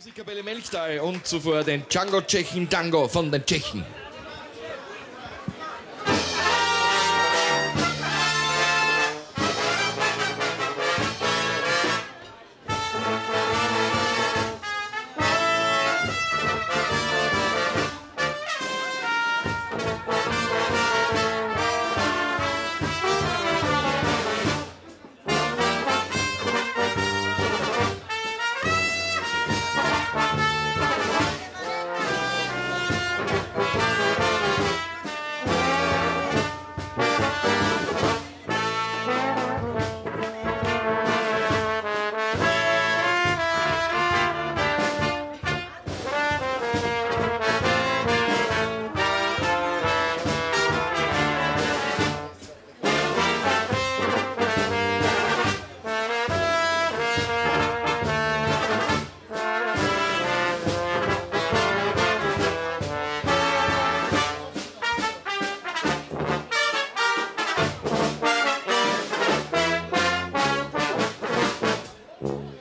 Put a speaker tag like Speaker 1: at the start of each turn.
Speaker 1: Musikkapelle Melchtal und zuvor den Django Tschechen Tango von den Tschechen. Mm-hmm.